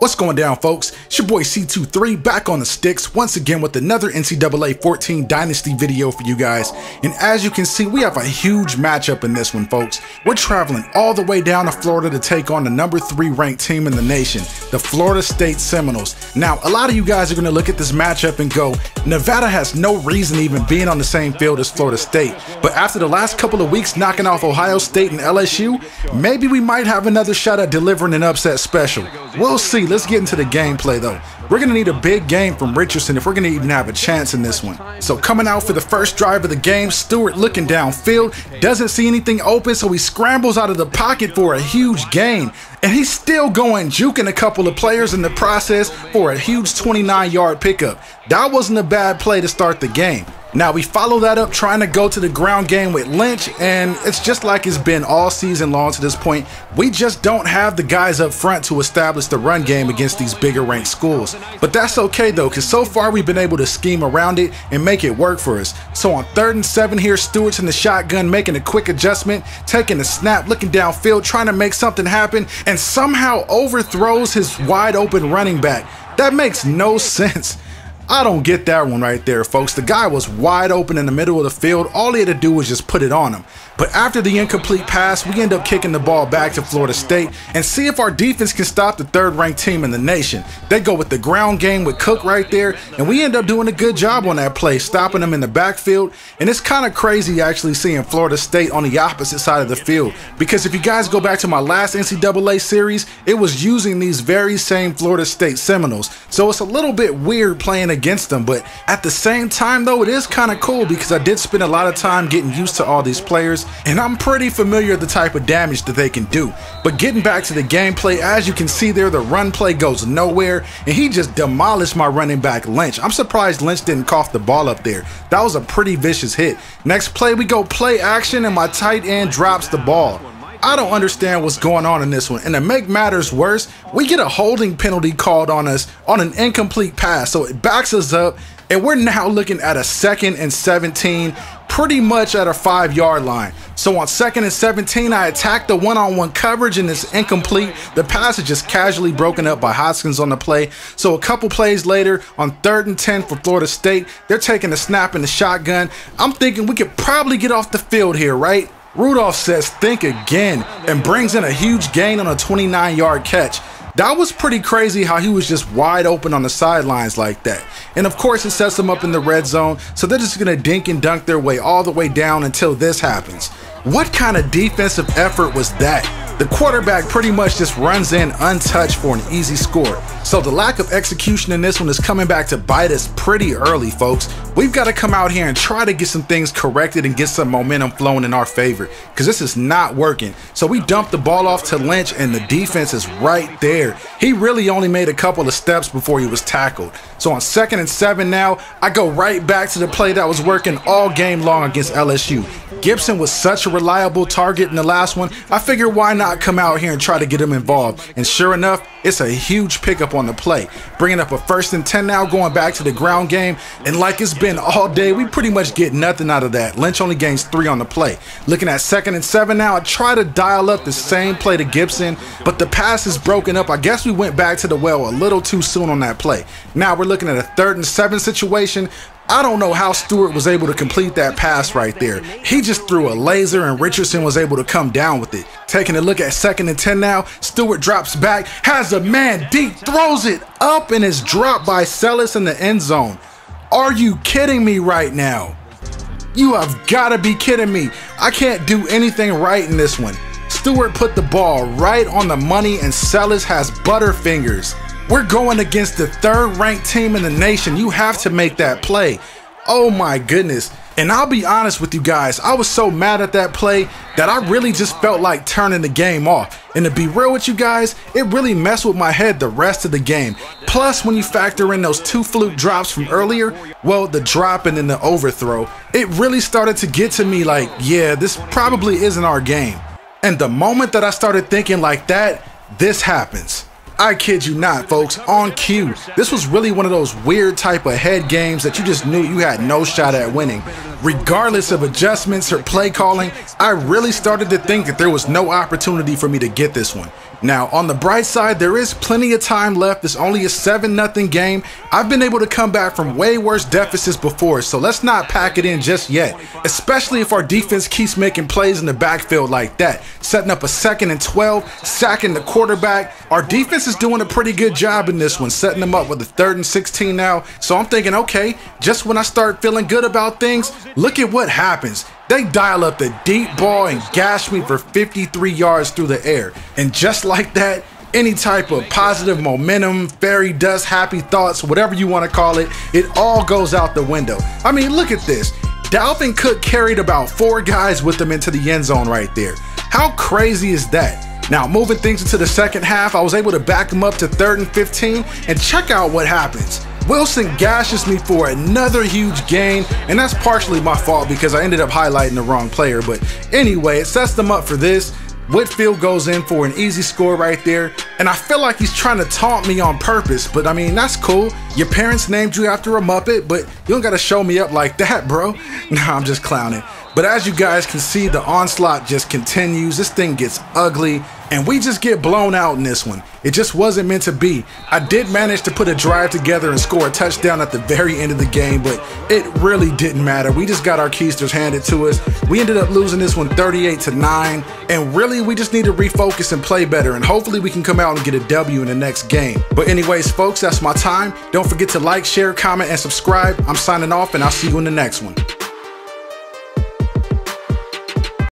What's going down, folks? It's your boy C23 back on the sticks once again with another NCAA 14 Dynasty video for you guys. And as you can see, we have a huge matchup in this one, folks. We're traveling all the way down to Florida to take on the number three ranked team in the nation, the Florida State Seminoles. Now, a lot of you guys are going to look at this matchup and go, Nevada has no reason even being on the same field as Florida State. But after the last couple of weeks knocking off Ohio State and LSU, maybe we might have another shot at delivering an upset special. We'll see let's get into the gameplay though. We're going to need a big game from Richardson if we're going to even have a chance in this one. So coming out for the first drive of the game, Stewart looking downfield, doesn't see anything open, so he scrambles out of the pocket for a huge gain. And he's still going, juking a couple of players in the process for a huge 29 yard pickup. That wasn't a bad play to start the game. Now we follow that up trying to go to the ground game with Lynch, and it's just like it's been all season long to this point. We just don't have the guys up front to establish the run game against these bigger ranked schools. But that's okay though, because so far we've been able to scheme around it and make it work for us. So on third and seven here, Stewart's in the shotgun making a quick adjustment, taking a snap, looking downfield, trying to make something happen, and somehow overthrows his wide open running back. That makes no sense. I don't get that one right there, folks. The guy was wide open in the middle of the field. All he had to do was just put it on him. But after the incomplete pass, we end up kicking the ball back to Florida State and see if our defense can stop the third ranked team in the nation. They go with the ground game with Cook right there, and we end up doing a good job on that play, stopping them in the backfield. And it's kind of crazy actually seeing Florida State on the opposite side of the field because if you guys go back to my last NCAA series, it was using these very same Florida State Seminoles. So it's a little bit weird playing against them, but at the same time though, it is kind of cool because I did spend a lot of time getting used to all these players and I'm pretty familiar with the type of damage that they can do. But getting back to the gameplay, as you can see there, the run play goes nowhere, and he just demolished my running back Lynch. I'm surprised Lynch didn't cough the ball up there. That was a pretty vicious hit. Next play, we go play action, and my tight end drops the ball. I don't understand what's going on in this one. And to make matters worse, we get a holding penalty called on us on an incomplete pass. So it backs us up, and we're now looking at a second and 17 pretty much at a five yard line. So on second and 17, I attack the one on one coverage and it's incomplete. The pass is casually broken up by Hoskins on the play. So a couple plays later, on third and 10 for Florida State, they're taking a snap in the shotgun. I'm thinking we could probably get off the field here, right? Rudolph says think again and brings in a huge gain on a 29 yard catch. That was pretty crazy how he was just wide open on the sidelines like that. And of course, it sets them up in the red zone, so they're just gonna dink and dunk their way all the way down until this happens. What kind of defensive effort was that? The quarterback pretty much just runs in untouched for an easy score. So the lack of execution in this one is coming back to bite us pretty early, folks. We've got to come out here and try to get some things corrected and get some momentum flowing in our favor because this is not working. So we dump the ball off to Lynch and the defense is right there. He really only made a couple of steps before he was tackled. So on second and seven now, I go right back to the play that was working all game long against LSU. Gibson was such a reliable target in the last one. I figured why not come out here and try to get him involved. And sure enough, it's a huge pickup on the play. Bringing up a first and 10 now, going back to the ground game. And like it's been all day, we pretty much get nothing out of that. Lynch only gains three on the play. Looking at second and seven now, I try to dial up the same play to Gibson, but the pass is broken up. I guess we went back to the well a little too soon on that play. Now we're looking at a third and seven situation. I don't know how Stewart was able to complete that pass right there. He just threw a laser and Richardson was able to come down with it. Taking a look at second and 10 now, Stewart drops back, has a man deep, throws it up and is dropped by Celis in the end zone. Are you kidding me right now? You have got to be kidding me. I can't do anything right in this one. Stewart put the ball right on the money and Celis has butterfingers. We're going against the third ranked team in the nation. You have to make that play. Oh my goodness. And I'll be honest with you guys, I was so mad at that play that I really just felt like turning the game off. And to be real with you guys, it really messed with my head the rest of the game. Plus, when you factor in those two fluke drops from earlier, well, the drop and then the overthrow, it really started to get to me like, yeah, this probably isn't our game. And the moment that I started thinking like that, this happens. I kid you not, folks, on cue. This was really one of those weird type of head games that you just knew you had no shot at winning. Regardless of adjustments or play calling, I really started to think that there was no opportunity for me to get this one. Now, on the bright side, there is plenty of time left. It's only a 7 0 game. I've been able to come back from way worse deficits before, so let's not pack it in just yet, especially if our defense keeps making plays in the backfield like that, setting up a second and 12, sacking the quarterback. Our defense is doing a pretty good job in this one, setting them up with a third and 16 now. So I'm thinking, okay, just when I start feeling good about things, look at what happens. They dial up the deep ball and gash me for 53 yards through the air. And just like that, any type of positive momentum, fairy dust, happy thoughts, whatever you want to call it, it all goes out the window. I mean, look at this. Dalvin Cook carried about four guys with him into the end zone right there. How crazy is that? Now, moving things into the second half, I was able to back him up to third and 15, and check out what happens. Wilson gashes me for another huge gain, and that's partially my fault because I ended up highlighting the wrong player. But anyway, it sets them up for this. Whitfield goes in for an easy score right there, and I feel like he's trying to taunt me on purpose, but I mean, that's cool. Your parents named you after a Muppet, but you don't gotta show me up like that, bro. Nah, I'm just clowning. But as you guys can see, the onslaught just continues. This thing gets ugly, and we just get blown out in this one. It just wasn't meant to be. I did manage to put a drive together and score a touchdown at the very end of the game, but it really didn't matter. We just got our keisters handed to us. We ended up losing this one 38 to 9, and really we just need to refocus and play better, and hopefully we can come out and get a W in the next game. But anyways, folks, that's my time. Don't forget to like, share, comment, and subscribe. I'm signing off, and I'll see you in the next one.